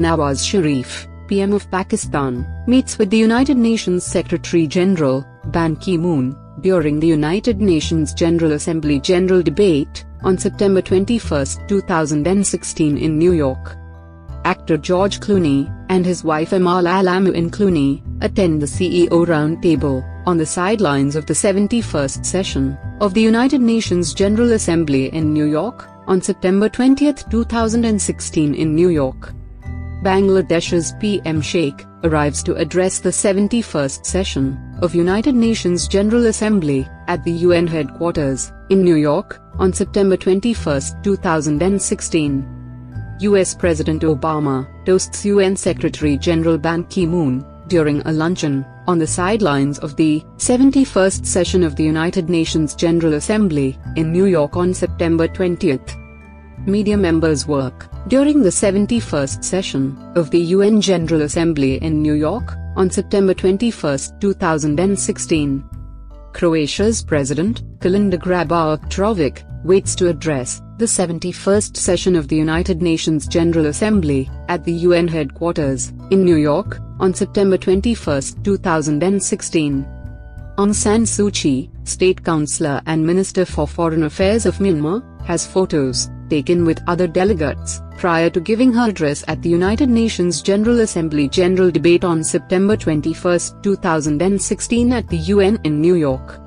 Nawaz Sharif, PM of Pakistan, meets with the United Nations Secretary General, Ban Ki-moon, during the United Nations General Assembly General Debate, on September 21, 2016 in New York. Actor George Clooney, and his wife Amal Alamuddin Clooney, attend the CEO Roundtable, on the sidelines of the 71st session, of the United Nations General Assembly in New York, on September 20, 2016 in New York. Bangladesh's PM Sheikh arrives to address the 71st session of United Nations General Assembly at the UN headquarters in New York on September 21, 2016. US President Obama toasts UN Secretary General Ban Ki-moon during a luncheon on the sidelines of the 71st session of the United Nations General Assembly in New York on September 20th. Media members work during the 71st session of the UN General Assembly in New York on September 21, 2016. Croatia's President, Kolinda Grabar-Kitarovic, waits to address the 71st session of the United Nations General Assembly at the UN headquarters in New York on September 21, 2016. Aung San Suu Kyi, State Councillor and Minister for Foreign Affairs of Myanmar, has photos taken with other delegates prior to giving her address at the United Nations General Assembly General Debate on September 21, 2016 at the UN in New York.